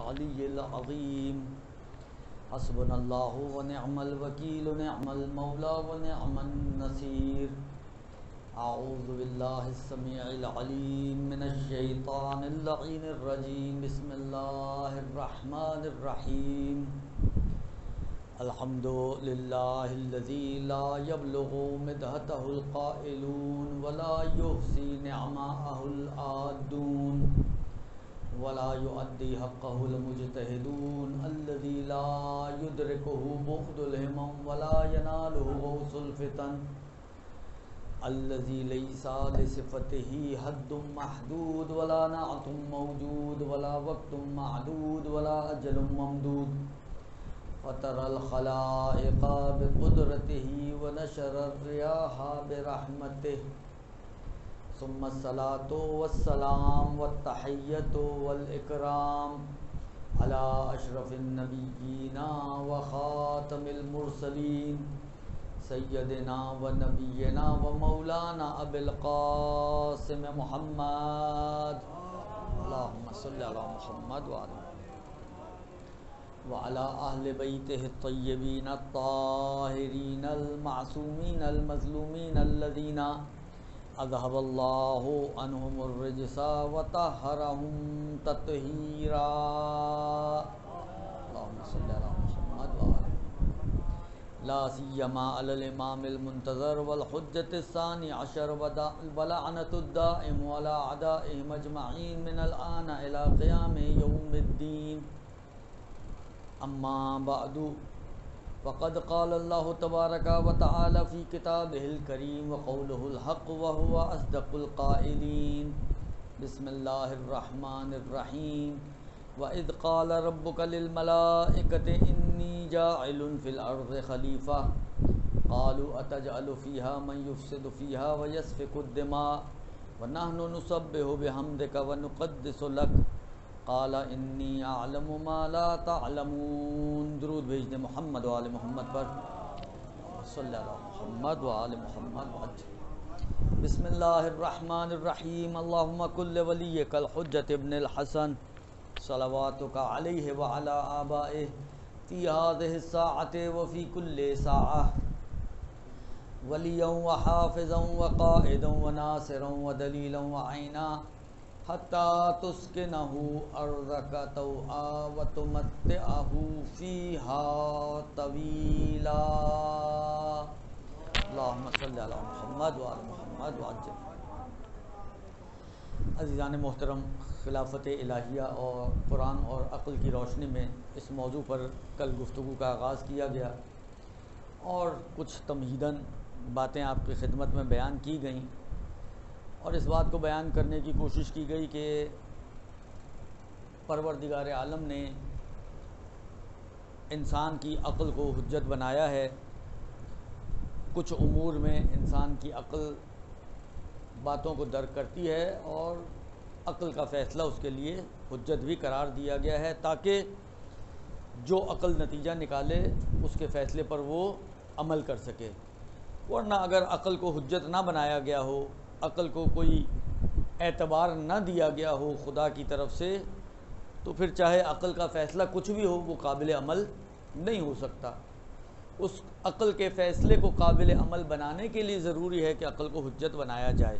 अज़ीम हसबनल्लाहु व निअमल वकील निअमल मौला व निअमन नसीर अऊज़ु बिल्लाहिस समीइल अलीम मिनश शैतानिर लईनिर रजीम बिस्मिल्लाहिर रहमानिर रहीम अल्हम्दुलिल्लाहिल्लज़ी ला यब्लुगु मिदहतहुल क़ाइलून वला युहसी निअमाहुल आदून वला युअद्दी हक़्क़हुल मुजतहिदून अल्लज़ी ला युदरिकुहु बुग़्दुल हिमम वला यनालुहु गौसुल फितन अल्लज़ी लैसा लिसिफ़तिही हद्दुम महदूद वला नाअतुम मौजूद वला वक्तुम मादूद वला अजलुम ममदूद फ़तरल खलाइक़ बिक़ुदरतिही व नशरर रियाहा बिरहमतिही सुम्मा सलातो वस्सलाम वत्तहिय्यतो वल इकराम अला अशरफिन नबिय्यिना व मुरसलीन सय्यदना व नबियना व मौलाना अबिल क़ासिम मुहम्मद। अल्लाहुम्मा सल्लि अला मुहम्मद व अला व अला अहले बैतिहि तय्यबीन अत्ताहिरीन अलमासूमीन अज़हबल्लाहु अनहुमुर्रिजसा व तहरहुम तत्हीरा। अल्लाहुम्मा अला मुहम्मद व अला ला सियमा अलल इमामिल मुंतज़र वल हुज्जतिस सानी अशर व लअनतुद दाइम वला अदाइहिम अजमईन मिनल आना इला क़ियाम यौमिद्दीन। अम्मा बअदु। फ़क़द क़ाल तबारक व तआला फ़ी करीम व क़ौलुहुल हक़ व हुवा अस्दक़ुल क़ाइलीन। बिस्मिल्लाहिर रहमानिर रहीम व इज़ क़ाल रब्बुका इन्नी जाइलुन ख़लीफ़ा। क़ालू अतजअलु फ़ीहा मन व नहनु नुसब्बिहु बिहम्दिका व नुक़द्दिसु लक। काला इन्नी दरूद भेज दे मोहम्मद वाल मोहम्मद पर। मोहम्मद वाल मोहम्मद कुल्ल वली कल हुज्जत इब्न हसन सलवातुका अलैहि व अला आबाए फ़ी हाज़िहि साअति व फ़ी कुल्li साअह वलियं व हाफ़िज़ं व क़ाइदं व नासिरं व दलीलं व ऐना हत्ता तुस्किनहु अर्ज़क तौआ व तुमत्तिअहु फ़ीहा तवीला। अल्लाहुम्मा सल्लि अला मुहम्मद मुहम्मद अज़ीज़ान मोहतरम, खिलाफत इलाहिया और कुरान और अक़ल की रोशनी में इस मौजू पर कल गुफ्तु का आगाज़ किया गया और कुछ तमहीदन बातें आपकी खिदमत में बयान की गईं। और इस बात को बयान करने की कोशिश की गई कि परवरदिगार आलम ने इंसान की अक़ल को हजत बनाया है। कुछ उमूर में इंसान की अक़ल बातों को दर्क करती है और अक़ल का फ़ैसला उसके लिए हजत भी करार दिया गया है ताकि जो अक़ल नतीजा निकाले, उसके फ़ैसले पर वो अमल कर सके। वरना अगर अक़ल को हजत ना बनाया गया हो अक़ल को कोई एतबार न दिया गया हो खुदा की तरफ़ से तो फिर चाहे अक़ल का फ़ैसला कुछ भी हो, वो काबिल अमल नहीं हो सकता। उस अक़ल के फ़ैसले को काबिल अमल बनाने के लिए ज़रूरी है कि अक़ल को हजत बनाया जाए।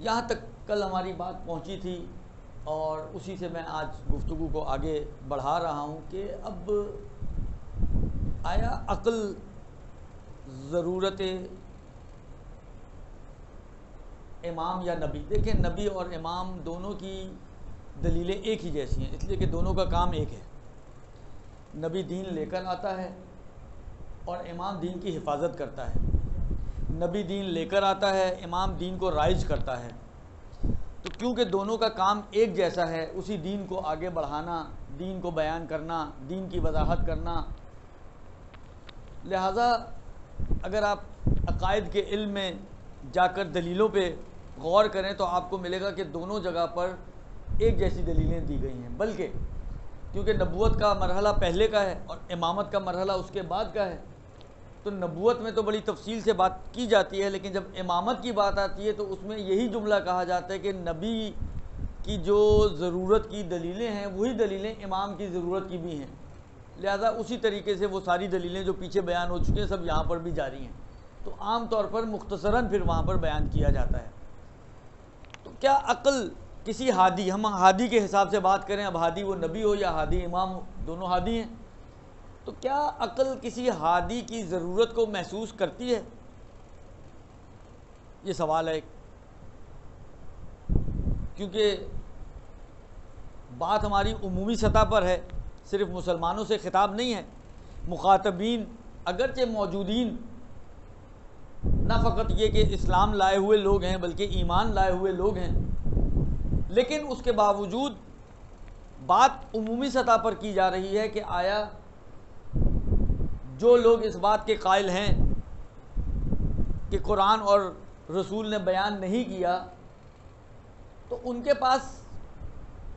यहाँ तक कल हमारी बात पहुँची थी, और उसी से मैं आज गुफ्तु को आगे बढ़ा रहा हूँ कि अब आया अक़ल ज़रूरत इमाम या नबी। देखें, नबी और इमाम दोनों की दलीलें एक ही जैसी हैं, इसलिए कि दोनों का काम एक है। नबी दीन लेकर आता है और इमाम दीन की हिफाजत करता है। नबी दीन लेकर आता है, इमाम दीन को राइज करता है। तो क्योंकि दोनों का काम एक जैसा है, उसी दीन को आगे बढ़ाना, दीन को बयान करना, दीन की वजाहत करना। लिहाजा अगर आप अकायद के इल्म में जाकर दलीलों पे गौर करें तो आपको मिलेगा कि दोनों जगह पर एक जैसी दलीलें दी गई हैं। बल्कि, क्योंकि नबूत का मरहला पहले का है और इमामत का मरहला उसके बाद का है तो नबूत में तो बड़ी तफसील से बात की जाती है, लेकिन जब इमामत की बात आती है तो उसमें यही जुमला कहा जाता है कि नबी की जो ज़रूरत की दलीलें हैं, वही दलीलें इमाम की ज़रूरत की भी हैं। लिहाजा उसी तरीके से वो सारी दलीलें जो पीछे बयान हो चुकी हैं, सब यहाँ पर भी जारी हैं। तो आम तौर पर मुख्तसरा फिर वहाँ पर बयान किया जाता है। क्या अक्ल किसी हादी, हम हादी के हिसाब से बात करें, अब हादी वो नबी हो या हादी इमाम हो, दोनों हादी हैं। तो क्या अक्ल किसी हादी की ज़रूरत को महसूस करती है? ये सवाल है क्योंकि बात हमारी उमूमी सतह पर है, सिर्फ़ मुसलमानों से ख़िताब नहीं है। मुखातबीन, अगरचे मौजूदीन न फ़कत ये कि इस्लाम लाए हुए लोग हैं, बल्कि ईमान लाए हुए लोग हैं। लेकिन उसके बावजूद बात उमूमी सतह पर की जा रही है कि आया जो लोग इस बात के कायल हैं कि कुरान और रसूल ने बयान नहीं किया तो उनके पास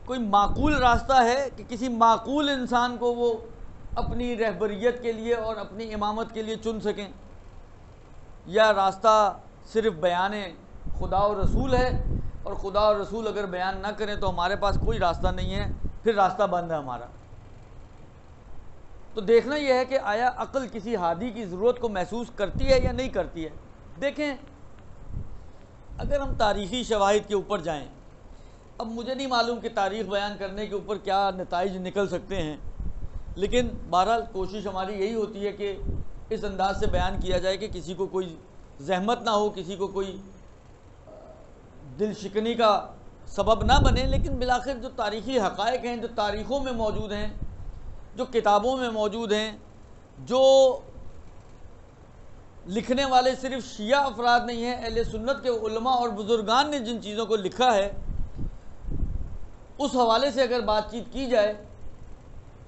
कोई माकूल रास्ता है कि किसी माकूल इंसान को वो अपनी रहबरीत के लिए और अपनी इमामत के लिए चुन सकें? या रास्ता सिर्फ़ बयान खुदा और रसूल है, और खुदा और रसूल अगर बयान ना करें तो हमारे पास कोई रास्ता नहीं है, फिर रास्ता बंद है हमारा। तो देखना यह है कि आया अक्ल किसी हादी की ज़रूरत को महसूस करती है या नहीं करती है। देखें, अगर हम तारीख़ी शवाहिद के ऊपर जाएँ, अब मुझे नहीं मालूम कि तारीख़ बयान करने के ऊपर क्या नतज निकल सकते हैं, लेकिन बहरहाल कोशिश हमारी यही होती है कि इस अंदाज से बयान किया जाए कि किसी को कोई जहमत ना हो, किसी को कोई दिल शिकनी का सबब ना बने, लेकिन बिलाखिर जो तारीख़ी हक़ हैं, जो तारीख़ों में मौजूद हैं, जो किताबों में मौजूद हैं, जो लिखने वाले सिर्फ़ शिया अफराद नहीं हैं, अहल सुन्नत के उलमा और बुज़ुर्गान ने जिन चीज़ों को लिखा है, उस हवाले से अगर बातचीत की जाए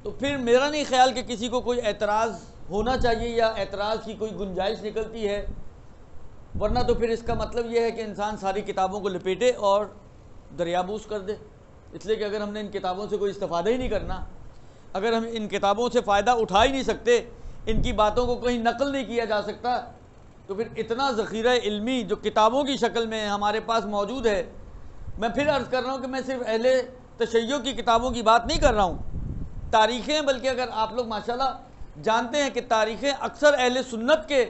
तो फिर मेरा नहीं ख्याल कि किसी को कोई एतराज़ होना चाहिए या एतराज़ की कोई गुंजाइश निकलती है, वरना तो फिर इसका मतलब यह है कि इंसान सारी किताबों को लपेटे और दरियाबूस कर दे। इसलिए कि अगर हमने इन किताबों से कोई इस्तेफादा ही नहीं करना, अगर हम इन किताबों से फ़ायदा उठा ही नहीं सकते, इनकी बातों को कहीं नकल नहीं किया जा सकता तो फिर इतना ज़ख़ीरा इल्मी जो किताबों की शक्ल में हमारे पास मौजूद है, मैं फिर अर्ज़ कर रहा हूँ कि मैं सिर्फ़ अहले तशैयों की किताबों की बात नहीं कर रहा हूँ। तारीख़ें बल्कि अगर आप लोग माशाल्लाह जानते हैं कि तारीख़ें अक्सर अहल सुन्नत के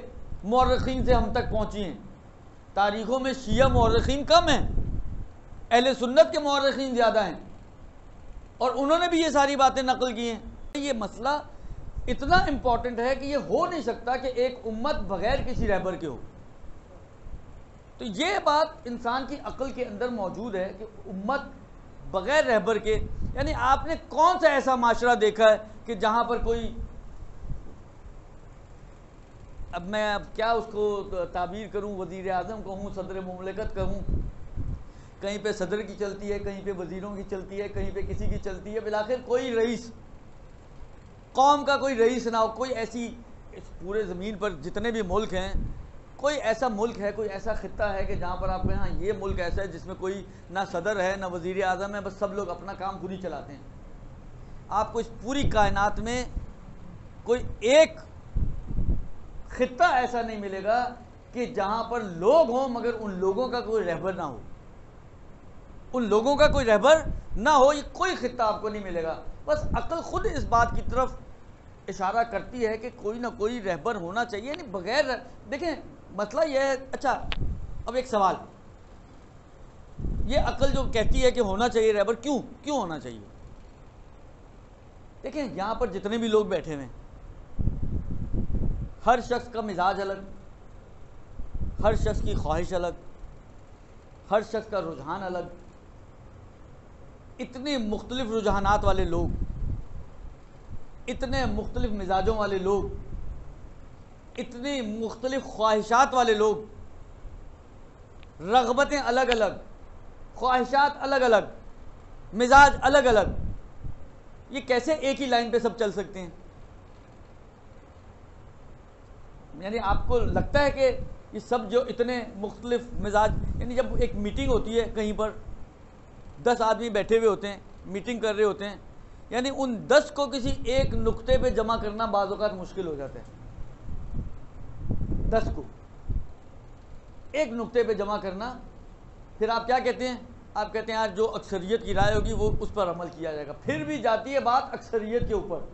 मौरखीन से हम तक पहुँची हैं। तारीख़ों में शिया मौरखीन कम हैं, अहल सुन्नत के मौरखीन ज़्यादा हैं। और उन्होंने भी ये सारी बातें नकल की हैं। ये मसला इतना इंपॉर्टेंट है कि ये हो नहीं सकता कि एक उम्मत बगैर किसी रहबर के हो। तो ये बात इंसान की अकल के अंदर मौजूद है कि उम्मत बग़ैर रहबर के, यानी आपने कौन सा ऐसा माशरा देखा है कि जहाँ पर कोई अब मैं अब क्या उसको ताबीर करूँ वज़ी अजम कहूँ, सदर ममलिकत कहूँ? कहीं पे सदर की चलती है, कहीं पे वज़ीरों की चलती है, कहीं पे किसी की चलती है। बिलाखिर कोई रईस, कौम का कोई रईस ना हो, कोई ऐसी इस पूरे ज़मीन पर जितने भी मुल्क हैं, कोई ऐसा मुल्क है, कोई ऐसा ख़त्ता है कि जहाँ पर आप हाँ ये मुल्क ऐसा है जिसमें कोई ना सदर है, ना वज़ी अजम है, बस सब लोग अपना काम ही चलाते हैं। आपको इस पूरी कायनात में कोई एक ख़त्ता ऐसा नहीं मिलेगा कि जहाँ पर लोग हों, मगर उन लोगों का कोई रहबर ना हो। उन लोगों का कोई रहबर ना हो, ये कोई ख़त्ता आपको नहीं मिलेगा। बस अकल खुद इस बात की तरफ़ इशारा करती है कि कोई ना कोई रहबर होना चाहिए, यानी बगैर देखें, मसला यह है अच्छा अब एक सवाल। ये अकल जो कहती है कि होना चाहिए रहबर, क्यों? क्यों होना चाहिए? देखें, यहाँ पर जितने भी लोग बैठे हुए हर शख्स का मिजाज अलग, हर शख्स की ख्वाहिश अलग, हर शख्स का रुझान अलग। इतने मुख्तलिफ़ रुझानात वाले लोग, इतने मुख्तलिफ़ मिजाजों वाले लोग, इतनी मुख्तलिफ़ ख्वाहिशात वाले लोग, रगबतें अलग अलग ख्वाहिशात अलग अलग मिजाज अलग अलग ये कैसे एक ही लाइन पे सब चल सकते हैं? यानी आपको लगता है कि ये सब जो इतने मुख्तलिफ़ मिजाज, यानी जब एक मीटिंग होती है कहीं पर, दस आदमी बैठे हुए होते हैं, मीटिंग कर रहे होते हैं, यानी उन दस को किसी एक नुक्ते पे जमा करना बाज़ मुश्किल हो जाता है। दस को। एक नुक्ते पे जमा करना, फिर आप क्या कहते हैं? आप कहते हैं यार जो अक्सरियत की राय होगी, वो उस पर अमल किया जाएगा। फिर भी जाती है बात अक्सरियत के ऊपर।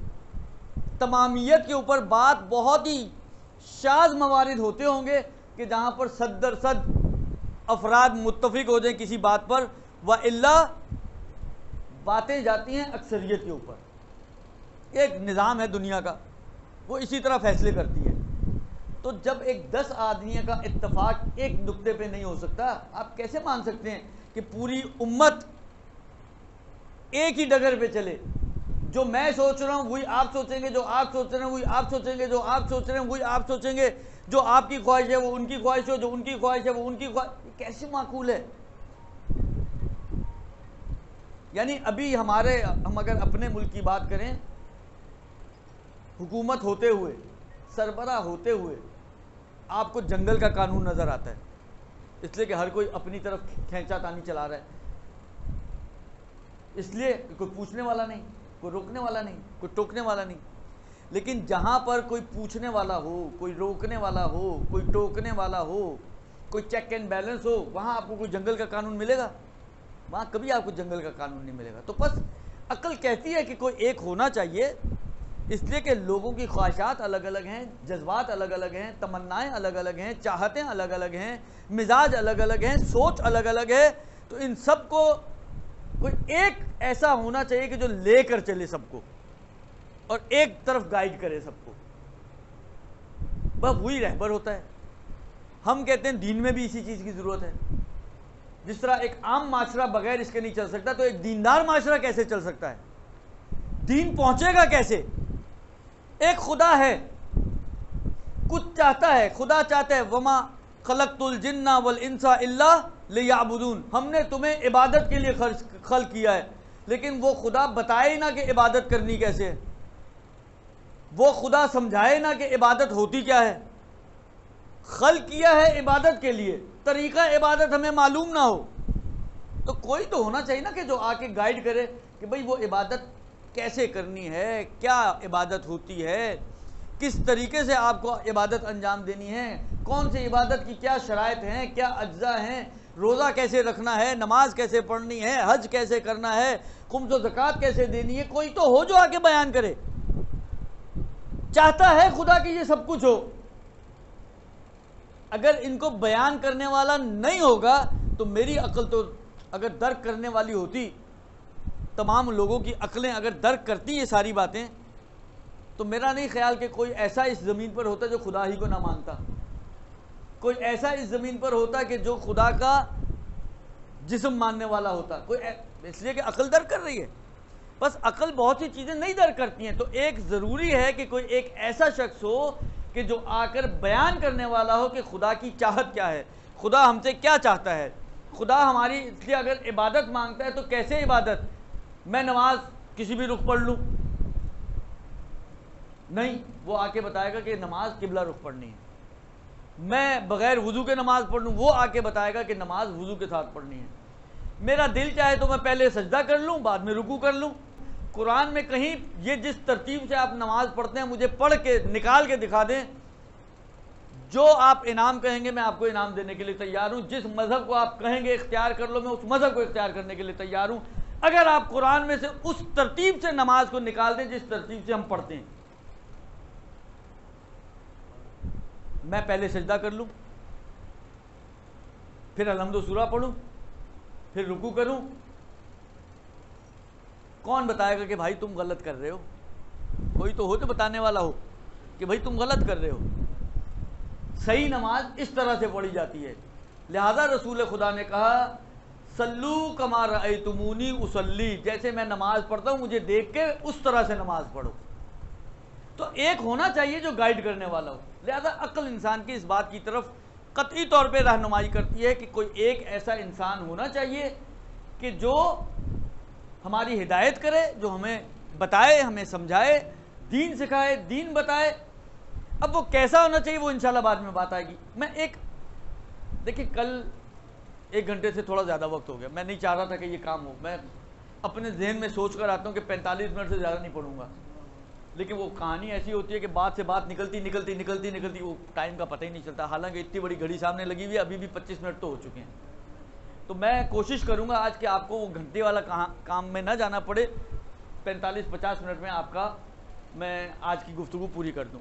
तमामियत के ऊपर बात बहुत ही शाज मवारद होते होंगे कि जहाँ पर सद दर सद अफराद मुतफिक हो जाए किसी बात पर, व अल्ला बातें जाती हैं अक्सरियत के ऊपर। एक निज़ाम है दुनिया का, वो इसी तरह फैसले करती है। तो जब एक दस आदमियों का इत्तेफाक एक नुक्ते पे नहीं हो सकता, आप कैसे मान सकते हैं कि पूरी उम्मत एक ही डगर पे चले? जो मैं सोच रहा हूँ, वही आप सोचेंगे, जो आप सोच रहे हैं, वही आप सोचेंगे, जो आप सोच रहे हैं, वही आप सोचेंगे। जो आपकी ख्वाहिश है, वो उनकी ख्वाहिश हो, जो उनकी ख्वाहिश है, वो उनकी ख्वाहिश। कैसे माकूल है? यानी अभी हमारे, हम अगर अपने मुल्क की बात करें, हुकूमत होते हुए, सरबरा होते हुए, आपको जंगल का कानून नज़र आता है। इसलिए कि हर कोई अपनी तरफ़ खेचा तानी चला रहा है। इसलिए कोई पूछने वाला नहीं। कोई रोकने वाला नहीं, कोई टोकने वाला नहीं। लेकिन जहाँ पर कोई पूछने वाला हो, कोई रोकने वाला हो, कोई टोकने वाला हो, कोई चेक एंड बैलेंस हो, वहाँ आपको कोई जंगल का कानून मिलेगा? वहाँ कभी आपको जंगल का कानून नहीं मिलेगा। तो बस अक्ल कहती है कि कोई एक होना चाहिए, इसलिए कि लोगों की ख्वाहिशात अलग अलग हैं, जज्बात अलग अलग हैं, तमन्नाएँ अलग अलग हैं, चाहतें अलग अलग हैं, मिजाज अलग अलग हैं, सोच अलग अलग है तो इन सबको कोई एक ऐसा होना चाहिए कि जो लेकर चले सबको और एक तरफ़ गाइड करे सबको। बस वही रहबर होता है। हम कहते हैं, दीन में भी इसी चीज़ की ज़रूरत है। जिस तरह एक आम माशरा बगैर इसके नहीं चल सकता तो एक दीनदार माशरा कैसे चल सकता है? दीन पहुंचेगा कैसे? एक खुदा है, कुछ चाहता है, खुदा चाहता है, वमा खलकतुल जिन्ना वल इंसा इल्ला लियाबुदून। हमने तुम्हें इबादत के लिए खर्च खल किया है। लेकिन वो खुदा बताए ना कि इबादत करनी कैसे है। वो खुदा समझाए ना कि इबादत होती क्या है। खल किया है इबादत के लिए। तरीका इबादत हमें मालूम ना हो। तो कोई तो होना चाहिए ना कि जो आके गाइड करे कि भाई वो इबादत कैसे करनी है, क्या इबादत होती है, किस तरीके से आपको इबादत अंजाम देनी है, कौन सी इबादत की क्या शराइ हैं, क्या अज्जा हैं रोज़ा कैसे रखना है, नमाज़ कैसे पढ़नी है, हज कैसे करना है कुम्स ज़क़़त कैसे देनी है, कोई तो हो जो आके बयान करे। चाहता है खुदा कि ये सब कुछ हो। अगर इनको बयान करने वाला नहीं होगा तो मेरी अकल तो अगर दर्क करने वाली होती, तमाम लोगों की अकलें अगर दर्क करती ये सारी बातें तो मेरा नहीं ख्याल कि कोई ऐसा इस ज़मीन पर होता जो खुदा ही को ना मानता। कोई ऐसा इस ज़मीन पर होता कि जो खुदा का जिस्म मानने वाला होता। कोई इसलिए कि अकल दर्क कर रही है। बस अकल बहुत सी चीज़ें नहीं दर्क करती हैं। तो एक ज़रूरी है कि कोई एक ऐसा शख्स हो कि जो आकर बयान करने वाला हो कि खुदा की चाहत क्या है। खुदा हमसे क्या चाहता है? खुदा हमारी, इसलिए अगर इबादत माँगता है तो कैसे इबादत? मैं नमाज़ किसी भी रुख पढ़ लूँ? नहीं, वो आके बताएगा कि नमाज़ किबला रुख पढ़नी है। मैं बग़ैर वज़ू के नमाज़ पढ़ लूँ वो आके बताएगा कि नमाज़ वज़ू के साथ पढ़नी है। मेरा दिल चाहे तो मैं पहले सजदा कर लूँ, बाद में रुकू कर लूँ। कुरान में कहीं ये जिस तरतीब से आप नमाज़ पढ़ते हैं, मुझे पढ़ के, निकाल के दिखा दें। जो आप इनाम कहेंगे, मैं आपको इनाम देने के लिए तैयार हूँ। जिस मज़हब को आप कहेंगे, इख्तियार कर लो, मैं उस मज़हब को इख्तियार करने के लिए तैयार हूँ। अगर आप कुरान में से उस तरतीब से नमाज़ को निकाल दें, जिस तरतीब से हम पढ़ते हैं। मैं पहले सजदा कर लूँ, फिर अलहमद सूरा पढ़ूँ, फिर रुकू करूँ। कौन बताएगा कि भाई तुम गलत कर रहे हो? कोई तो हो तो बताने वाला हो कि भाई तुम गलत कर रहे हो। सही नमाज़ इस तरह से पढ़ी जाती है। लिहाजा रसूल खुदा ने कहा, सल्लू कमार तुमूनी उसली जैसे मैं नमाज़ पढ़ता हूँ, मुझे देख के उस तरह से नमाज़ पढ़ो। तो एक होना चाहिए जो गाइड करने वाला हो। लिहाजा अक्ल इंसान की इस बात की तरफ़ कतई तौर पर रहनुमाई करती है कि कोई एक ऐसा इंसान होना चाहिए कि जो हमारी हिदायत करे, जो हमें बताए, हमें समझाए, दीन सिखाए, दीन बताए। अब वो कैसा होना चाहिए वो इंशाल्लाह बाद में बात आएगी। मैं एक, देखिए कल एक घंटे से थोड़ा ज़्यादा वक्त हो गया। मैं नहीं चाह रहा था कि ये काम हो। मैं अपने जहन में सोच कर आता हूँ कि 45 मिनट से ज़्यादा नहीं पढ़ूँगा। लेकिन वो कहानी ऐसी होती है कि बात से बात निकलती निकलती निकलती निकलती वो टाइम का पता ही नहीं चलता। हालाँकि इतनी बड़ी घड़ी सामने लगी हुई है अभी भी 25 मिनट तो हो चुके हैं। तो मैं कोशिश करूँगा आज कि आपको वो घंटे वाला काम में ना जाना पड़े। 45-50 मिनट में आपका मैं आज की गुफ्तु पूरी कर दूँ।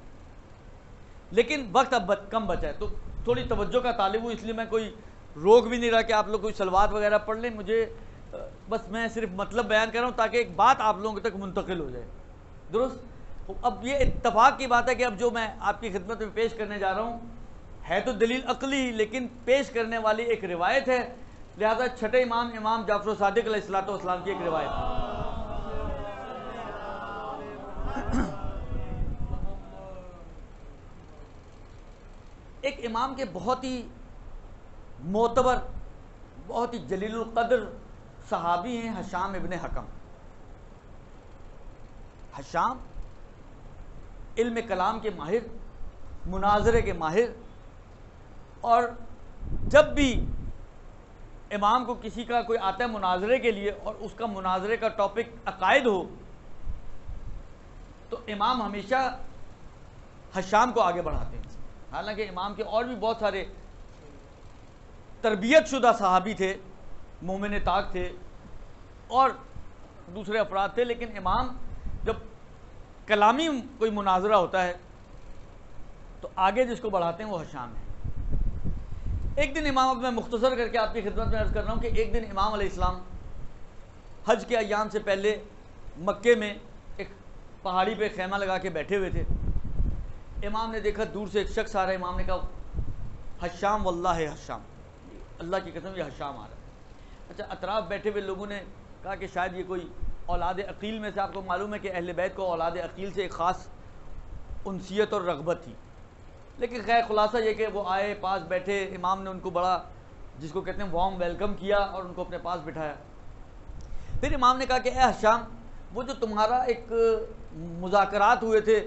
लेकिन वक्त अब बच, कम बचा है। तो थोड़ी तवज्जो का तालिब हूँ इसलिए मैं कोई रोक भी नहीं रहा कि आप लोग कोई सलवात वगैरह पढ़ लें। मुझे बस मैं सिर्फ़ मतलब बयान कर रहा हूँ ताकि एक बात आप लोगों तक मुंतकिल हो जाए। दुरुस्त? अब ये इतफाक़ की बात है कि अब जो मैं आपकी खिदमत में पेश करने जा रहा हूँ, है तो दलील अकली, लेकिन पेश करने वाली एक रिवायत है। लिहाजा छठे इमाम इमाम जाफ़र सदक सलाम की एक रिवायत। एक इमाम के बहुत ही मोतबर, बहुत ही जलील कदर सहाबी हैं हशाम इबन हकम। हशाम इल्म कलाम के माहिर, मुनाजरे के माहिर। और जब भी इमाम को किसी का कोई आता है मुनाजरे के लिए और उसका मुनाजरे का टॉपिक अकायद हो तो इमाम हमेशा हशाम को आगे बढ़ाते हैं। हालाँकि इमाम के और भी बहुत सारे तरबियत शुदा सहाबी थे मोमिन ताक थे और दूसरे अफराद थे, लेकिन इमाम जब कलामी कोई मुनाजरा होता है तो आगे जिसको बढ़ाते हैं वो हशाम है। एक दिन इमाम अब मैं मुख्तसर करके आपकी खिदमत में अर्ज़ कर रहा हूँ कि एक दिन इमाम इस्लाम हज के अयाम से पहले मक्के में एक पहाड़ी पे खेमा लगा के बैठे हुए थे। इमाम ने देखा दूर से एक शख्स आ रहा है, इमाम ने कहा, हशाम वल्ला है हशाम, अल्लाह की कसम ये हशाम आ रहा है। अच्छा अतराफ़ बैठे हुए लोगों ने कहा कि शायद ये कोई औलाद अकील में से आपको मालूम है कि अहल बैत को औलाद अकील से एक ख़ास उनसीत और रगबत थी। लेकिन खैर खुलासा ये कि वो आए, पास बैठे, इमाम ने उनको बड़ा, जिसको कहते हैं वार्म वेलकम किया और उनको अपने पास बिठाया। फिर इमाम ने कहा कि, ए हशाम, वो जो तुम्हारा एक मुजाकरात हुए थे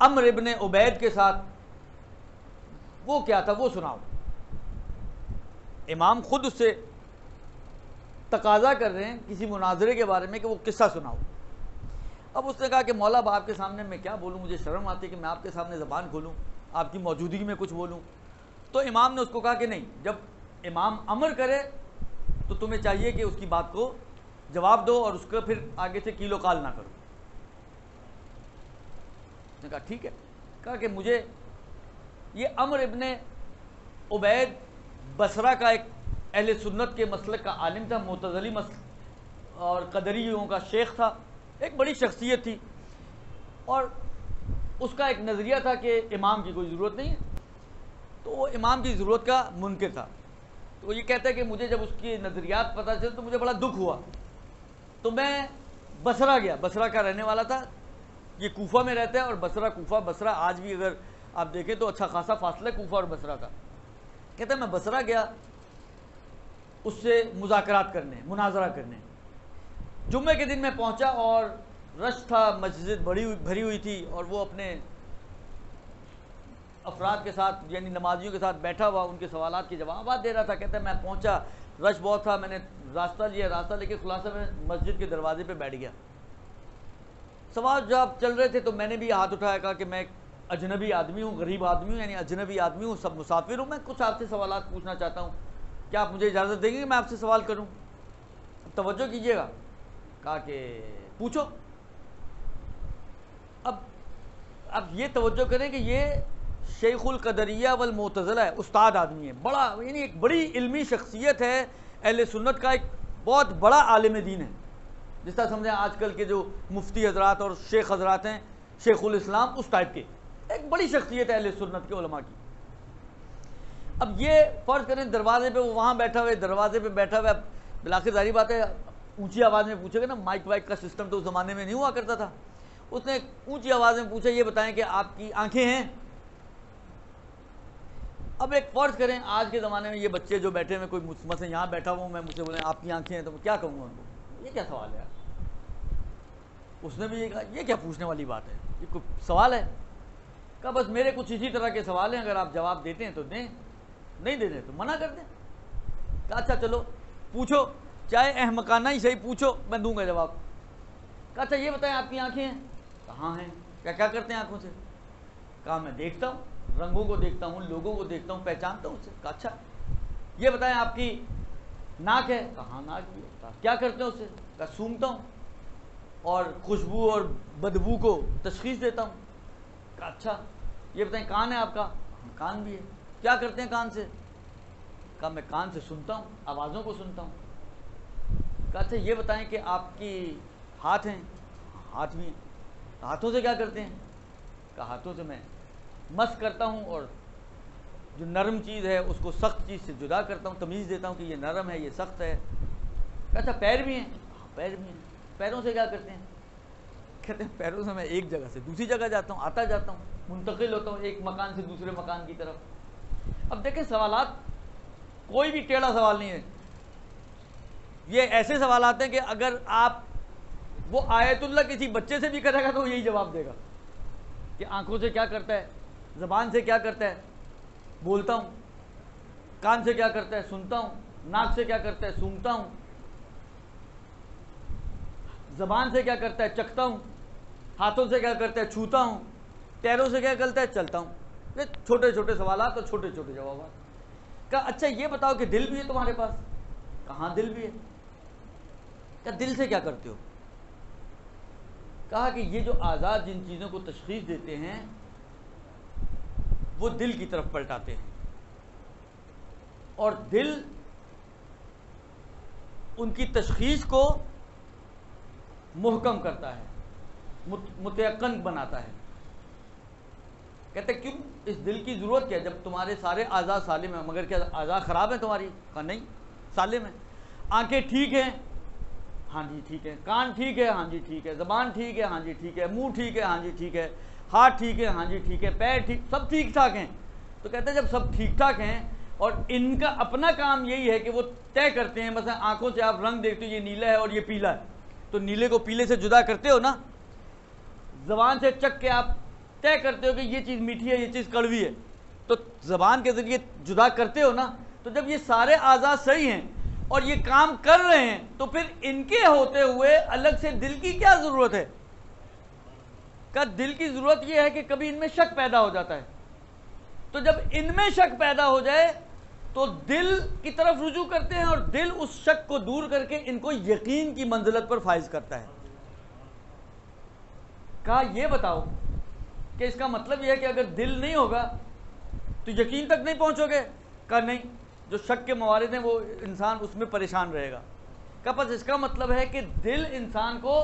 अमर इबन उबैद के साथ, वो क्या था? वो सुनाओ। इमाम खुद उससे तकाजा कर रहे हैं किसी मुनाजरे के बारे में कि वो किस्सा सुनाओ। अब उसने कहा कि, मौला बाप के सामने मैं क्या बोलूँ? मुझे शर्म आती है कि मैं आपके सामने ज़बान खोलूँ, आपकी मौजूदगी में कुछ बोलूँ। तो इमाम ने उसको कहा कि, नहीं, जब इमाम अमर करे तो तुम्हें चाहिए कि उसकी बात को जवाब दो और उसका फिर आगे से कीलो काल ना करो। उसने कहा, ठीक है। कहा कि, मुझे, ये अमर इबन उबैद बसरा का एक अहल सुन्नत के मसलक का आलिम था, मतजली मसल और कदरियों का शेख था, एक बड़ी शख्सियत थी। और उसका एक नज़रिया था कि इमाम की कोई ज़रूरत नहीं है। तो वो इमाम की ज़रूरत का मुनकर था। तो ये कहता है कि मुझे जब उसकी नज़रियात पता चले तो मुझे बड़ा दुख हुआ। तो मैं बसरा गया। बसरा का रहने वाला था। ये कोफा में रहता है और बसरा कोफा, बसरा आज भी अगर आप देखें तो अच्छा खासा फासला कोफा और बसरा का। कहता है, मैं बसरा गया उससे मुजाकरात करने, मुनाजरा करने। जुम्मे के दिन मैं पहुँचा और रश था, मस्जिद बड़ी भरी हुई थी और वो अपने अफराद के साथ, यानी नमाजियों के साथ बैठा हुआ, उनके सवाल के जवाब दे रहा था। कहते मैं पहुँचा, रश बहुत था, मैंने रास्ता लिया, रास्ता लेके खुलासा में मस्जिद के दरवाजे पे बैठ गया। सवाल जब चल रहे थे तो मैंने भी हाथ उठाया, कहा कि मैं अजनबी आदमी हूँ, गरीब आदमी हूँ, यानी अजनबी आदमी हूँ, सब मुसाफिर हूँ, मैं कुछ आपसे सवाल पूछना चाहता हूँ। क्या आप मुझे इजाज़त देंगे कि मैं आपसे सवाल करूँ? तवज्जो कीजिएगा। कहा कि, पूछो। अब अब ये तवज्जो करें कि ये शेखुल कदरिया वल मोतज़ला है, उस्ताद आदमी है। बड़ा, यानी एक बड़ी इल्मी शख्सियत है, अहल सुन्नत का एक बहुत बड़ा आलिम दीन है। जिस तरह समझें आजकल के जो मुफ्ती हजरात और शेख हजरात हैं, शेखुल इस्लाम उस टाइप के। एक बड़ी शख्सियत है अहल सुन्नत के उलमा की। अब ये फ़र्ज़ करें दरवाजे पे, वो वहाँ बैठा हुआ है, दरवाजे पे बैठा हुआ है। बिलाखिर जारी बात है, ऊँची आवाज़ में पूछेगा ना माइक वाइक का सिस्टम तो उस ज़माने में नहीं हुआ करता था। उसने ऊँची आवाज़ में पूछा, ये बताएँ कि आपकी आँखें हैं? अब एक फ़र्ज़ करें, आज के ज़माने में ये बच्चे जो बैठे हैं, कोई मुझसे यहाँ बैठा हुआ मैं मुझसे बोले, आपकी आँखें हैं तो मैं क्या कहूँगा उनको? ये क्या सवाल है उसने भी ये कहा, ये क्या पूछने वाली बात है? ये कोई सवाल है? कहा, बस मेरे कुछ इसी तरह के सवाल हैं, अगर आप जवाब देते हैं तो दें। नहीं दे दें तो मना कर दें। कहा अच्छा चलो पूछो चाहे अहमकाना ही सही पूछो मैं दूँगा जवाब। कहा अच्छा ये बताएँ आपकी आँखें हैं? कहाँ हैं क्या क्या करते हैं आँखों से? कहा मैं देखता हूँ रंगों को देखता हूँ लोगों को देखता हूँ पहचानता हूँ उससे कहा अच्छा ये बताएँ आपकी नाक है? कहाँ नाक भी है। क्या करते हैं उससे कहा सूंघता हूँ और खुशबू और बदबू को तशखीस देता हूँ। अच्छा ये बताएँ कान है आपका? हाँ, कान भी है। क्या करते हैं कान से? कहा, मैं कान से सुनता हूँ, आवाज़ों को सुनता हूँ। कहा अच्छा ये बताएँ कि आपकी हाथ हैं? हाथ भी हैं। हाथों से क्या करते हैं? कहा, हाथों से मैं मस करता हूँ और जो नरम चीज़ है, उसको सख्त चीज़ से जुदा करता हूँ, तमीज़ देता हूँ कि ये नरम है, ये सख्त है। अच्छा पैर भी हैं? हाँ पैर भी हैं। पैरों से क्या करते हैं? कहते हैं, पैरों से मैं एक जगह से दूसरी जगह जाता हूँ, आता जाता हूँ, मुंतकिल होता हूँ, एक मकान से दूसरे मकान की तरफ़। अब देखें सवालात, कोई भी टेढ़ा सवाल नहीं है। ये ऐसे सवाल आते हैं कि अगर आप, वो आयतुल्ला किसी बच्चे से भी करेगा तो यही जवाब देगा कि आँखों से क्या करता है, ज़बान से क्या करता है, बोलता हूँ, कान से क्या करता है, सुनता हूँ, नाक से क्या करता है, सूंघता हूँ, जबान से क्या करता है, चखता हूँ, हाथों से क्या करता है, छूता हूँ, पैरों से क्या करता है, चलता हूँ। छोटे छोटे सवाल तो छोटे छोटे जवाब। क्या अच्छा ये बताओ कि दिल भी है तुम्हारे पास? कहाँ दिल भी है? क्या दिल से क्या करते हो? कहा कि ये जो आज़ाद जिन चीज़ों को तशखीस देते हैं, वो दिल की तरफ़ पलटाते हैं। और दिल उनकी तशखीस को मुहकम करता है मुतयन बनाता है। कहते क्यों इस दिल की ज़रूरत क्या है? जब तुम्हारे सारे आज़ाद सालिम हैं, मगर क्या आज़ाद ख़राब है तुम्हारी? कहा, नहीं सालिम है आँखें ठीक हैं? हाँ जी, ठीक है। कान ठीक है? हाँ जी, ठीक है। ज़बान ठीक है? हाँ जी, ठीक है। मुँह ठीक है? हाँ जी, ठीक है। हाथ ठीक है? हाँ जी, ठीक है। पैर ठीक, सब ठीक ठाक हैं। तो कहते हैं, जब सब ठीक ठाक हैं, और इनका अपना काम यही है कि वो तय करते हैं मतलब आँखों से आप रंग देखते हो, ये नीला है और ये पीला है। तो नीले को पीले से जुदा करते हो ना? जबान से चक के आप तय करते हो कि ये चीज़ मीठी है, ये चीज़ कड़वी है। तो जबान के ज़रिए जुदा करते हो ना तो जब ये सारे आज़ाद सही हैं और ये काम कर रहे हैं तो फिर इनके होते हुए अलग से दिल की क्या ज़रूरत है? का दिल की ज़रूरत यह है कि कभी इनमें शक पैदा हो जाता है। तो जब इनमें शक पैदा हो जाए तो दिल की तरफ़ रुजू करते हैं और दिल उस शक को दूर करके इनको यकीन की मंजिलत पर फाइज करता है। कहा यह बताओ कि इसका मतलब यह है कि अगर दिल नहीं होगा तो यकीन तक नहीं पहुंचोगे। का नहीं, जो शक के मवारद हैं, वो इंसान उसमें परेशान रहेगा। का बस इसका मतलब है कि दिल इंसान को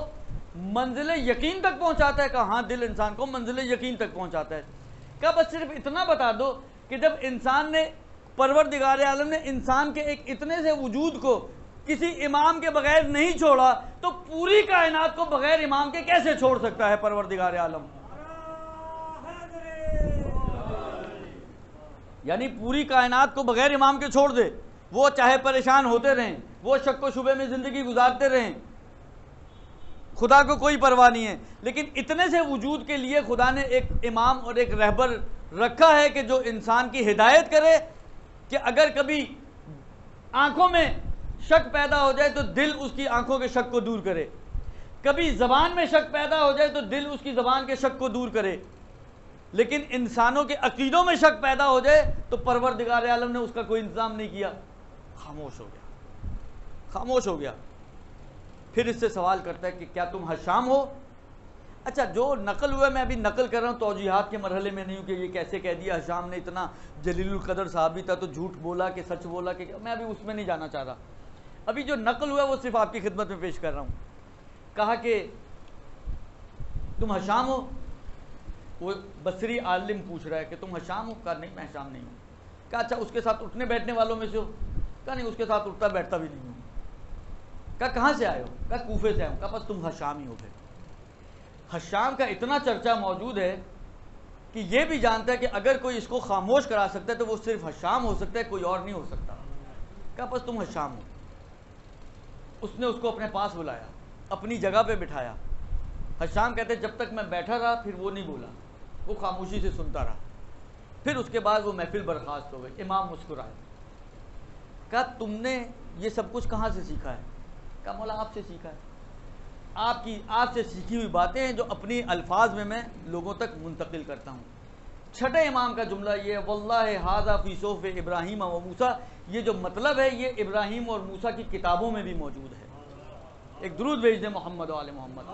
मंजिल यकीन तक पहुंचाता है। कहा हाँ दिल इंसान को मंजिल यकीन तक पहुंचाता है। क्या बस सिर्फ़ इतना बता दो कि जब इंसान ने परवर दिगार आलम ने इंसान के एक इतने से वजूद को किसी इमाम के बगैर नहीं छोड़ा तो पूरी कायनात को बगैर इमाम के कैसे छोड़ सकता है परवर दिगार आलम? यानी पूरी कायनात को बगैर इमाम के छोड़ दे। वो चाहे परेशान होते रहें, वो शक व शुबे में ज़िंदगी गुजारते रहें। खुदा को कोई परवाह नहीं है। लेकिन इतने से वजूद के लिए खुदा ने एक इमाम और एक रहबर रखा है कि जो इंसान की हिदायत करे कि अगर कभी आँखों में शक पैदा हो जाए तो दिल उसकी आँखों के शक को दूर करे। कभी ज़बान में शक पैदा हो जाए तो दिल उसकी ज़बान के शक को दूर करे। लेकिन इंसानों के अकीदों में शक पैदा हो जाए तो परवर दिगार आलम ने उसका कोई इंतज़ाम नहीं किया। खामोश हो गया। खामोश हो गया। फिर इससे सवाल करता है कि क्या तुम हशाम हो? अच्छा जो नकल हुआ मैं अभी नकल कर रहा हूँ, तोजीहत के मरहले में नहीं हूँ कि ये कैसे कह दिया। हशाम ने इतना जलील कदर साहबी था तो झूठ बोला कि, सच बोला कि, मैं अभी उसमें नहीं जाना चाह रहा। अभी जो नकल हुआ वो सिर्फ़ आपकी खिदमत में पेश कर रहा हूँ। कहा कि तुम हशाम हो? वो बसरी आलिम पूछ रहा है कि तुम हशाम हो? कहा, नहीं, मैं हशाम नहीं हूँ. कहा अच्छा उसके साथ उठने बैठने वालों में से हो? कहा, नहीं, उसके साथ उठता बैठता भी नहीं हूँ. कहा, कहाँ से आए हो? कहा, कूफे से आए हो. कहा, बस तुम हशाम ही हो गए हशाम का इतना चर्चा मौजूद है कि ये भी जानता है कि अगर कोई इसको खामोश करा सकता है तो वो सिर्फ़ हशाम हो सकता है, कोई और नहीं हो सकता। कहा, बस तुम हशाम हो। उसने उसको अपने पास बुलाया, अपनी जगह पे बिठाया। हशाम कहते, जब तक मैं बैठा रहा, फिर वो नहीं बोला। वो खामोशी से सुनता रहा। फिर उसके बाद वो महफिल बर्खास्त हो गई, इमाम मुस्कुराए। कहा, तुमने ये सब कुछ कहाँ से सीखा है? कहा, मौला, आपसे सीखा है। आपकी, आपसे सीखी हुई बातें हैं जो अपनी अल्फाज में मैं लोगों तक मुंतकिल करता हूँ। छठे इमाम का जुमला ये वल्ला हाजा फ़ी सोफ़ इब्राहिम व मूसा। ये जो मतलब है, ये इब्राहिम और मूसा की किताबों में भी मौजूद है। एक दरूद भेज दें मोहम्मद वाले मोहम्मद।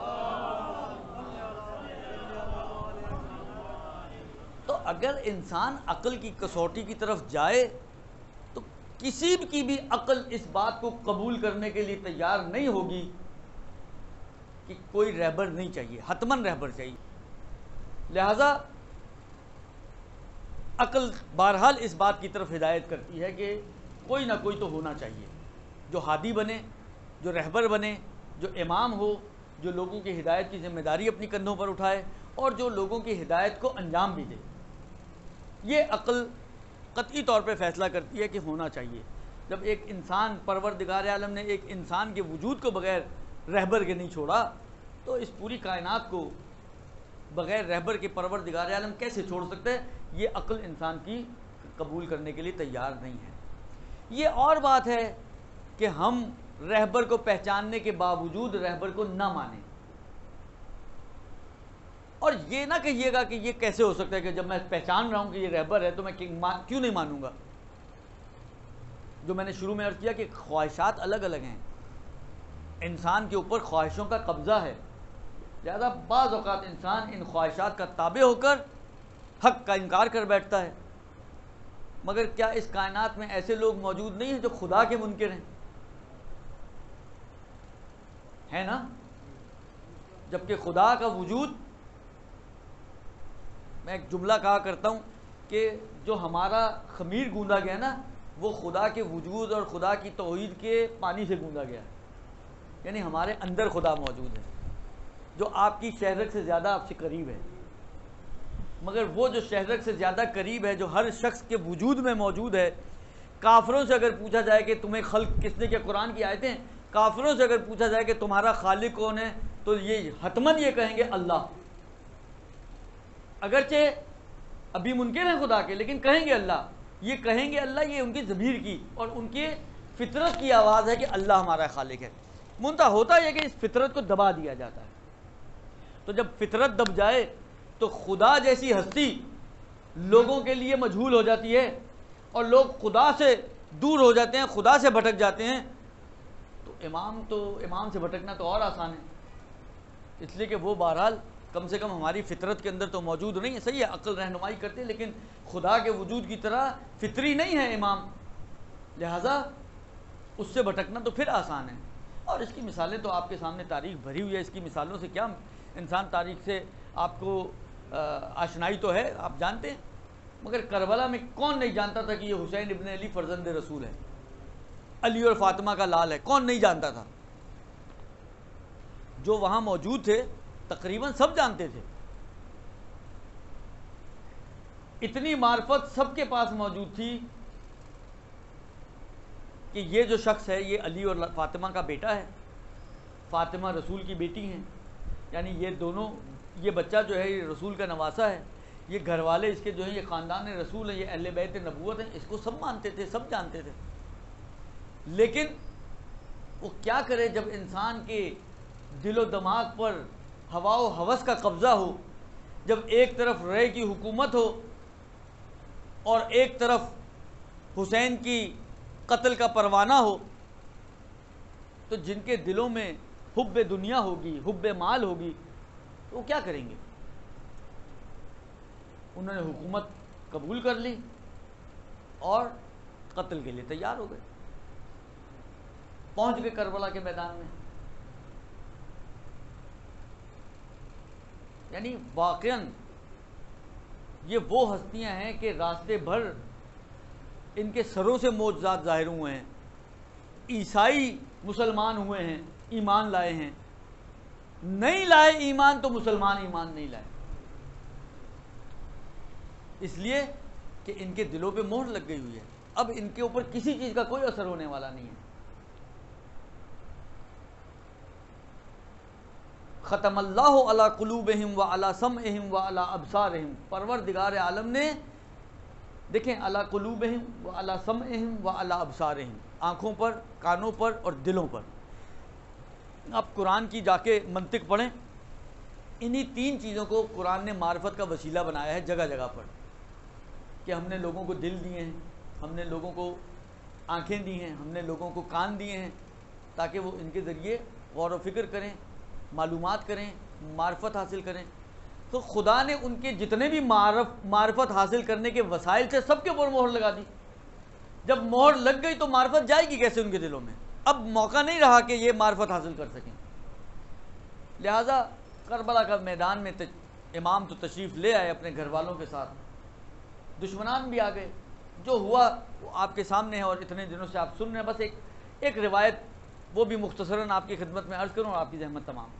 तो अगर इंसान अकल की कसौटी की तरफ़ जाए तो किसी की भी अकल इस बात को कबूल करने के लिए तैयार नहीं होगी कि कोई रहबर नहीं चाहिए, हतमन रहबर चाहिए। लिहाजा, अकल बहरहाल इस बात की तरफ़ हिदायत करती है कि कोई ना कोई तो होना चाहिए। जो हादी बने, जो रहबर बने, जो इमाम हो, जो लोगों की हिदायत की ज़िम्मेदारी अपनी कंधों पर उठाए और जो लोगों की हिदायत को अंजाम भी दे। ये अक्ल कतई तौर पर फैसला करती है कि होना चाहिए। जब एक इंसान परवर दिगार आलम ने एक इंसान के वजूद को बगैर रहबर के नहीं छोड़ा तो इस पूरी कायनात को बगैर रहबर के परवर दिगार आलम कैसे छोड़ सकते हैं? ये अक्ल इंसान की कबूल करने के लिए तैयार नहीं है। ये और बात है कि हम रहबर को पहचानने के बावजूद रहबर को ना माने। और ये ना कहिएगा कि ये कैसे हो सकता है कि जब मैं पहचान रहा हूँ कि ये रहबर है तो मैं क्यों नहीं मानूँगा? जो मैंने शुरू में अर्ज़ किया कि ख्वाहिशात अलग अलग हैं। इंसान के ऊपर ख्वाहिशों का कब्ज़ा है। ज़्यादा बाज़ अवत इंसान इन ख्वाहिशात का ताबे होकर हक का इनकार कर बैठता है। मगर क्या इस कायनात में ऐसे लोग मौजूद नहीं हैं जो खुदा के मुनकर हैं? है ना? जबकि खुदा का वजूद मैं एक जुमला कहा करता हूँ कि जो हमारा खमीर गूंदा गया ना, वो खुदा के वजूद और खुदा की तोहद के पानी से गूंदा गया। यानी हमारे अंदर खुदा मौजूद है, जो आपकी शहरक से ज़्यादा आपसे करीब है। मगर वो जो शहरक से ज़्यादा करीब है, जो हर शख्स के वजूद में मौजूद है, काफरों से अगर पूछा जाए कि तुम्हें खल किसने के कुरान की आयतें, काफरों से अगर पूछा जाए कि तुम्हारा खालिक कौन है तो ये हतमन ये कहेंगे अल्लाह। अगरचे अभी मुनकर हैं खुदा के, लेकिन कहेंगे अल्लाह। ये कहेंगे अल्लाह, ये उनकी ज़मीर की और उनके फितरत की आवाज़ है कि अल्लाह हमारा खालिक है। मुनता होता यह कि इस फितरत को दबा दिया जाता है। तो जब फितरत दब जाए तो खुदा जैसी हस्ती लोगों के लिए मजहूल हो जाती है और लोग खुदा से दूर हो जाते हैं, खुदा से भटक जाते हैं। तो इमाम तो इमाम से भटकना तो और आसान है। इसलिए कि वो बहरहाल कम से कम हमारी फितरत के अंदर तो मौजूद नहीं है। सही है, अक्ल रहनुमाई करते लेकिन खुदा के वजूद की तरह फितरी नहीं है इमाम। लिहाजा उससे भटकना तो फिर आसान है। और इसकी मिसालें तो आपके सामने तारीख भरी हुई है। इसकी मिसालों से क्या इंसान तारीख से आपको आशनाई तो है, आप जानते हैं। मगर करबला में कौन नहीं जानता था कि ये हुसैन इबन अली फर्जंद रसूल है? अली और फातिमा का लाल है, कौन नहीं जानता था? जो वहाँ मौजूद थे तकरीबन सब जानते थे। इतनी मार्फत सबके पास मौजूद थी कि ये जो शख्स है, ये अली और फातिमा का बेटा है। फातिमा रसूल की बेटी हैं। यानी ये दोनों, ये बच्चा जो है, ये रसूल का नवासा है। ये घर वाले इसके जो है, ये ख़ानदान रसूल है, ये अहल बैत नबूत है, इसको सब मानते थे, सब जानते थे। लेकिन वो क्या करे जब इंसान के दिलो दिमाग पर हवा हवस का कब्ज़ा हो, जब एक तरफ़ रे की हुकूमत हो और एक तरफ़ हुसैन की कत्ल का परवाना हो तो जिनके दिलों में हुब दुनिया होगी हुब माल होगी तो वो क्या करेंगे? उन्होंने हुकूमत कबूल कर ली और कत्ल के लिए तैयार हो गए। पहुँच गए करबला के मैदान में। यानी वाकन ये वो हस्तियाँ हैं कि रास्ते भर इनके सरों से मौजाद ज़ाहिर हुए हैं, ईसाई मुसलमान हुए हैं, ईमान लाए हैं। नहीं लाए ईमान तो मुसलमान ईमान नहीं लाए। इसलिए कि इनके दिलों पे मोहर लग गई हुई है। अब इनके ऊपर किसी चीज़ का कोई असर होने वाला नहीं है। ख़त्म अल्लाह कलूबहिम व अला समहिम व अला अबसारहिम परवर दिगार आलम ने देखें, अला कलूबहिम व अला समहिम व अला अबसारहिम आँखों पर, कानों पर और दिलों पर। आप कुरान की जाके मंतिक पढ़ें। इन्हीं तीन चीज़ों को कुरान ने मार्फत का वसीला बनाया है जगह जगह पर। कि हमने लोगों को दिल दिए हैं, हमने लोगों को आँखें दी हैं, हमने लोगों को कान दिए हैं, ताकि वो इनके ज़रिए गौर व फ़िक्र करें। मालूमात करें, मार्फत हासिल करें। तो खुदा ने उनके जितने भी मारफ, मार्फत हासिल करने के वसाइल थे, सबके ऊपर मोहर लगा दी। जब मोहर लग गई तो मार्फत जाएगी कैसे उनके दिलों में? अब मौका नहीं रहा कि ये मार्फत हासिल कर सकें। लिहाजा करबला का मैदान में इमाम तो तशरीफ़ ले आए अपने घर वालों के साथ। दुश्मनान भी आ गए। जो हुआ वो आपके सामने है और इतने दिनों से आप सुन रहे हैं। बस एक एक रिवायत वो भी मुख्तसरन आपकी खिदमत में अर्ज़ करूँ और आपकी जहमत तमाम।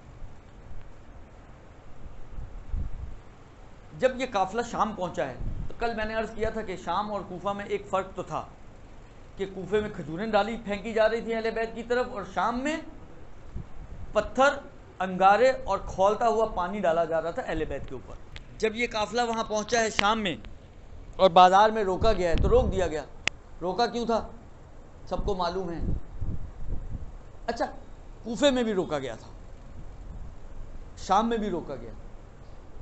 जब ये काफ़िला शाम पहुँचा है तो कल मैंने अर्ज़ किया था कि शाम और कोफा में एक फ़र्क तो था कि कोफे में खजूरें डाली, फेंकी जा रही थी अहले बैत की तरफ़ और शाम में पत्थर, अंगारे और खोलता हुआ पानी डाला जा रहा था अहले बैत के ऊपर। जब ये काफ़िला वहाँ पहुँचा है शाम में और बाज़ार में रोका गया है तो रोक दिया गया। रोका क्यों था? सबको मालूम है। अच्छा कूफे में भी रोका गया था। शाम में भी रोका गया।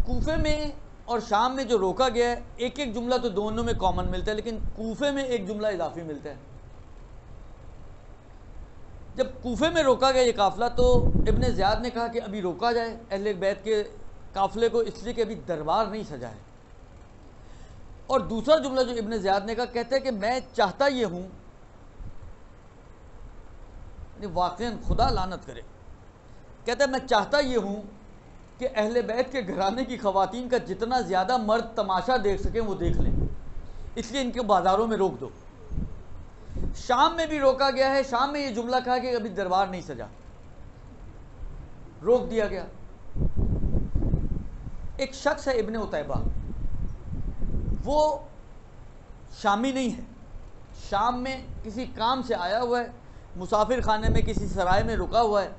कूफे में और शाम में जो रोका गया है एक एक जुमला तो दोनों में कॉमन मिलता है, लेकिन कूफे में एक जुमला इजाफी मिलता है। जब कूफे में रोका गया ये काफ़िला तो इबन ज़ियाद ने कहा कि अभी रोका जाए, अहल बैत के काफ़िले को इसलिए कि अभी दरबार नहीं सजा है और दूसरा जुमला जो इबन ज़ियाद ने कहा, कहते हैं कि मैं चाहता ये हूँ वाक़ खुदा लानत करे। कहते मैं चाहता ये हूँ कि अहल बैत के घराने की खवतिन का जितना ज़्यादा मर्द तमाशा देख सकें, वो देख लें। इसलिए इनके बाज़ारों में रोक दो। शाम में भी रोका गया है, शाम में ये जुमला कहा कि अभी दरबार नहीं सजा। रोक दिया गया। एक शख्स है इबन उतैबा। वो शामी नहीं है। शाम में किसी काम से आया हुआ है मुसाफिर खाने में किसी सराय में रुका हुआ है।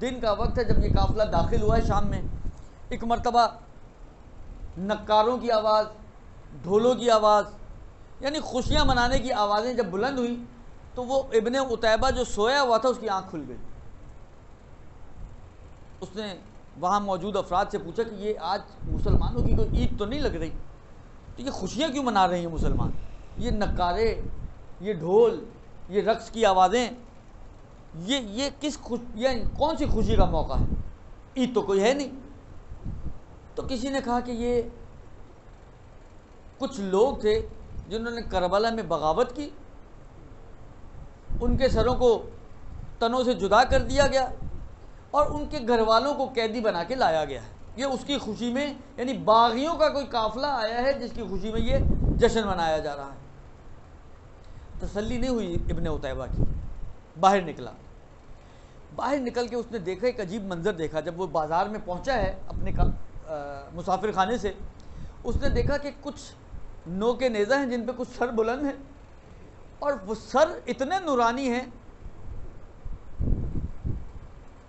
दिन का वक्त है जब ये काफ़िला दाखिल हुआ है शाम में। एक मरतबा नक्कारों की आवाज़, ढोलों की आवाज़, यानी खुशियाँ मनाने की आवाज़ें जब बुलंद हुई तो वो इबन उतैबा जो सोया हुआ था, उसकी आँख खुल गई। उसने वहाँ मौजूद अफराद से पूछा कि ये आज मुसलमानों की कोई ईद तो नहीं लग रही? तो ये खुशियाँ क्यों मना रहे हैं मुसलमान? ये नक्कारे, ये ढोल ये रक्स की आवाज़ें, ये ये किस खुश, ये कौन सी खुशी का मौका है? ईद तो कोई है नहीं। तो किसी ने कहा कि ये कुछ लोग थे जिन्होंने करबला में बगावत की। उनके सरों को तनों से जुदा कर दिया गया और उनके घर वालों को कैदी बना के लाया गया है। ये उसकी खुशी में, यानी बागियों का कोई काफिला आया है जिसकी खुशी में ये जश्न मनाया जा रहा है। तसल्ली नहीं हुई इबन उतैबा की। बाहर निकला। बाहर निकल के उसने देखा एक अजीब मंज़र देखा जब वो बाज़ार में पहुँचा है अपने का आ, मुसाफिर खाने से उसने देखा कि कुछ नो के नेज़ा हैं जिन पे कुछ सर बुलंद हैं और वो सर इतने नूरानी हैं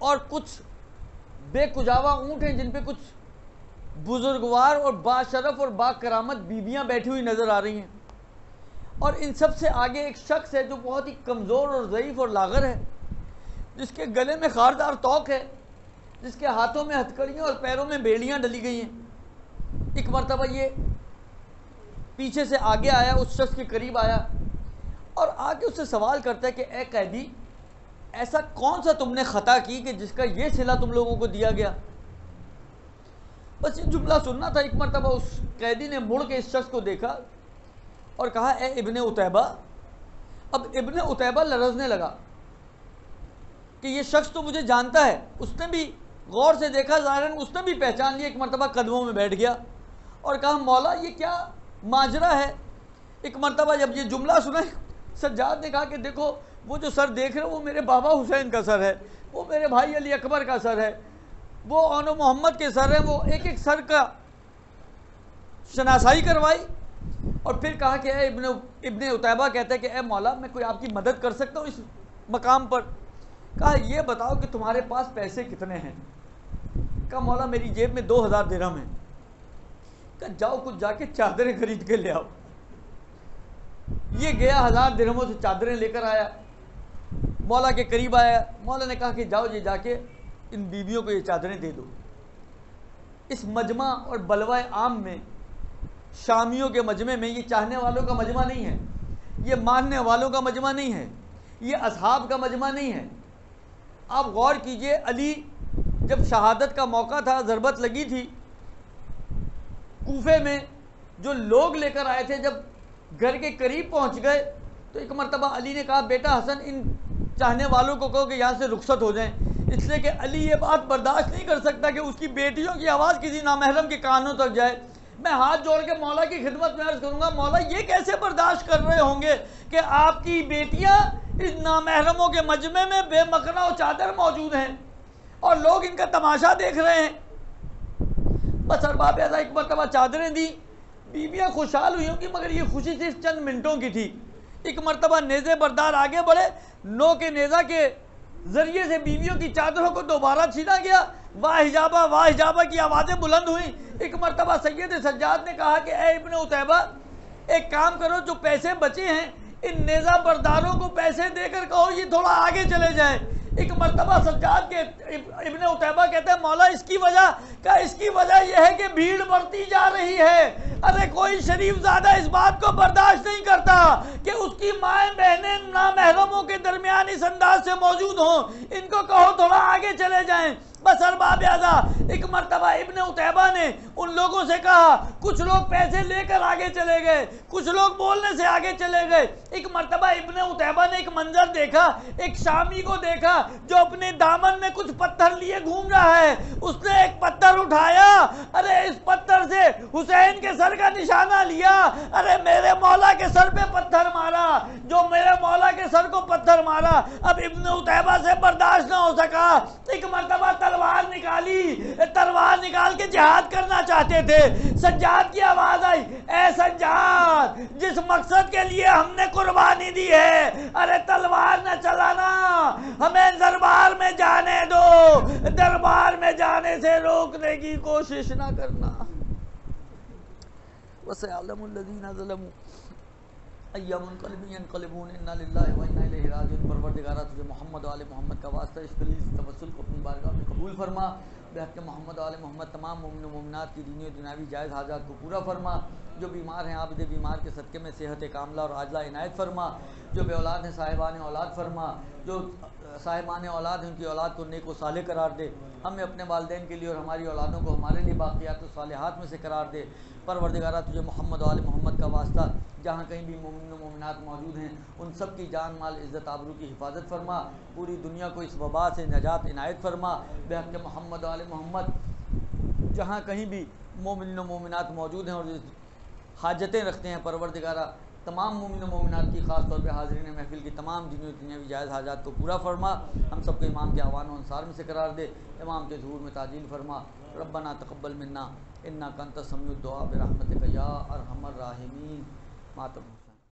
और कुछ बेकुजावा ऊँट हैं जिन पे कुछ बुजुर्गवार और बाशरफ और बाकरामत बीबियाँ बैठी हुई नज़र आ रही हैं। और इन सबसे आगे एक शख्स है जो बहुत ही कमज़ोर और ज़यीफ़ और लागर है, जिसके गले में खारदार तोक है, जिसके हाथों में हथकड़ियाँ और पैरों में बेड़ियाँ डली गई हैं। एक मरतबा ये पीछे से आगे आया, उस शख्स के करीब आया और आके उससे सवाल करता है कि ए कैदी, ऐसा कौन सा तुमने ख़ता की कि जिसका ये सिला तुम लोगों को दिया गया? बस ये जुमला सुनना था, एक मरतबा उस कैदी ने मुड़ के इस शख्स को देखा और कहा, ए इबन उतैबा। अब इबन उतैबा लरजने लगा कि ये शख्स तो मुझे जानता है। उसने भी गौर से देखा ज़ाहिर उसने भी पहचान लिया, एक मरतबा कदमों में बैठ गया और कहा, मौला, ये क्या माजरा है? एक मरतबा जब ये जुमला सुना, सज्जाद ने कहा कि, देखो, वो जो सर देख रहे हो, वो मेरे बाबा हुसैन का सर है, वो मेरे भाई अली अकबर का सर है, वो अनो मोहम्मद के सर है, वो एक एक सर का शनासाई करवाई और फिर कहा कि इब्न इब्न उतैबा कहते हैं कि, ए, मौला, मैं कोई आपकी मदद कर सकता हूँ इस मकाम पर? कहा, ये बताओ कि तुम्हारे पास पैसे कितने हैं? कहा, मौला, मेरी जेब में दो हज़ार दिरहम है। कहा, जाओ कुछ जाके चादरें खरीद के ले आओ। ये गया, हज़ार दिरहमों से चादरें लेकर आया। मौला के करीब आया। मौला ने कहा कि, जाओ ये जाके इन बीवियों को ये चादरें दे दो। इस मजमा और बलवा आम में शामियों के मजमे में ये चाहने वालों का मजमा नहीं है, ये मानने वालों का मजमा नहीं है, ये असहाब का मजमा नहीं है। आप गौर कीजिए, अली जब शहादत का मौका था, ज़रबत लगी थी, कूफे में जो लोग लेकर आए थे, जब घर के करीब पहुँच गए तो एक मरतबा अली ने कहा, बेटा हसन, इन चाहने वालों को कहो कि यहाँ से रुखसत हो जाएँ। इसलिए कि अली ये बात बर्दाश्त नहीं कर सकता कि उसकी बेटियों की आवाज़ किसी नामहरम के कानों तक जाए। मैं हाथ जोड़ के मौला की खिदमत में अर्ज़ करूँगा, मौला ये कैसे बर्दाश्त कर रहे होंगे कि आपकी बेटियाँ इस नामहरमों के मजमे में बेमकना और चादर मौजूद हैं और लोग इनका तमाशा देख रहे हैं। बस अरबाब ऐसा एक मरतबा चादरें दी बीबियाँ खुशहाल हुई होंगी, मगर ये खुशी सिर्फ़ चंद मिनटों की थी। एक मरतबा नेज़े बरदार आगे बढ़े, नो के नेज़ा के ज़रिए से बीवियों की चादरों को दोबारा छीना गया वाह हिजाबा की आवाज़ें बुलंद हुई। एक मरतबा सैयद सज्जाद ने कहा कि, ए इब्न उतैबा, एक काम करो, जो पैसे बचे हैं, इन नेज़ा बरदारों को पैसे देकर कहो, ये थोड़ा आगे चले जाए। एक मरतबा सज्जाद के, इब्ने उतैबा कहते हैं, मौला, इसकी वजह का, इसकी वजह यह है कि भीड़ बढ़ती जा रही है। अरे, कोई शरीफ ज़्यादा इस बात को बर्दाश्त नहीं करता कि उसकी माए, बहनें नामहरमों के दरमियान इस अंदाज से मौजूद हों। इनको कहो, थोड़ा आगे चले जाएँ। बस अरबाब आजा, एक मरतबा इब्ने उतैबा ने उन लोगों से कहा, कुछ लोग पैसे लेकर आगे चले गए, कुछ लोग बोलने से आगे चले गए। एक मरतबा इब्ने उतैबा ने एक मंजर देखा, एक शामी को देखा, जो अपने दामन में कुछ पत्थर लिए घूम रहा है। उसने एक पत्थर उठाया, अरे इस पत्थर से हुसैन के सर का निशाना लिया, अरे मेरे मौला के सर पे पत्थर मारा, जो मेरे मौला के सर को पत्थर मारा। अब इबन उतैबा से बर्दाश्त ना हो सका। एक मरतबा तलवार निकाली तलवार निकाल के जिहाद करना चाहते थे। सज्जाद की आवाज़ आई, ए सज्जाद, जिस मकसद के लिए हमने कुर्बानी दी है, अरे तलवार न चलाना, हमें दरबार में जाने दो, दरबार में जाने से रोकने की कोशिश ना करना। वसे आलमुल्लजीन परवरदिगारा, तुझे मोहम्मद वाले मोहम्मद का वास्ता इस तवसल को अपनी बारगाह में कबूल फरमा। बेहद मोहम्मद वाले मोहम्मद, तमाम मुमन मुमनात की दीनी दुनियावी जायज़ हाजात को पूरा फरमा। जो बीमार हैं आबद बीमार के सदक़े में सेहत कामला और आजला इनायत फरमा। जो बे औलाद हैं, साहिबान औलाद फरमा। जो साहिबान औलाद हैं, उनकी औलाद को नेक साले करार दे। हमें अपने वालदेन के लिए और हमारी औलादों को हमारे लिए बाक़ियात सालहात में से करार दे। परवरदिगारा, तुझे मोहम्मद वाले मोहम्मद का वास्ता जहाँ कहीं भी मुमिन मुमिनात मौजूद हैं, उन सब की जान, माल, इज़्ज़त, आबरू की हिफाजत फरमा। पूरी दुनिया को इस वबा से नजात इनायत फरमा। बेहक मोहम्मद वाले मोहम्मद, जहाँ कहीं भी मोमिन मोमिनात मौजूद हैं और हाजतें रखते हैं, परवरदिगारा, तमाम मुमिन मोमिनत की ख़ास तौर पर हाजरीन महफिल की तमाम दुनिया दुनियावी जायज़ हाजात को पूरा फरमा, हम सबको इमाम के आवान अंसार में से करार दे, इमाम के जहूर में ताजील फरमा, रब्बना तकबल मन्ना, इन्ना कंत समी दुआ बरहमत या अरहमर राहिमीन। मातम